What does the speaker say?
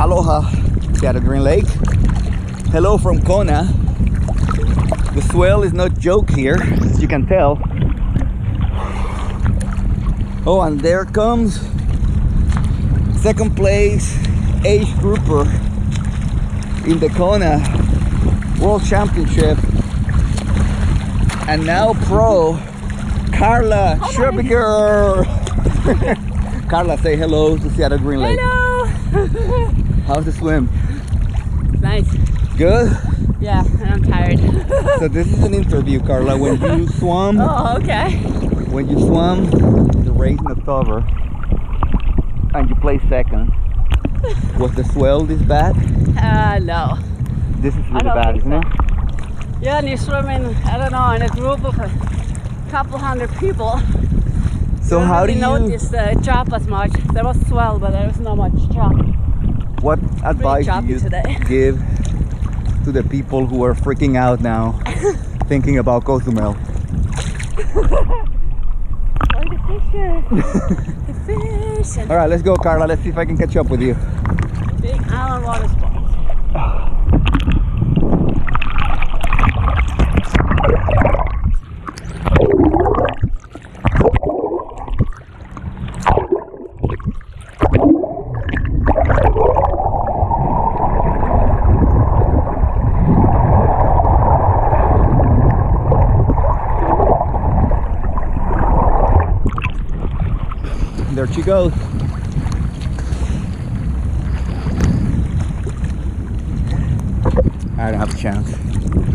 Aloha, Seattle Green Lake. Hello from Kona. The swell is not joke here, as you can tell. Oh, and there comes second place age grouper in the Kona World Championship. And now pro Carla Schubiger. Carla, say hello to Seattle Green Lake. Hello. How's the swim? nice. Good? Yeah, I'm tired. So this is an interview, Carla. When you swam, oh, okay. when you swam the race in October and you placed second, was the swell this bad? Uh, no. This is really bad, isn't so. it? Yeah, and you're swimming, I don't know, in a group of a couple hundred people. So don't how do really you? notice the chop as much? There was swell, but there was not much chop. What advice do you today. give to the people who are freaking out now, thinking about Cozumel? Oh, the fish. the fish. All right, let's go, Carla. Let's see if I can catch up with you. big island water There she goes. I don't have a chance.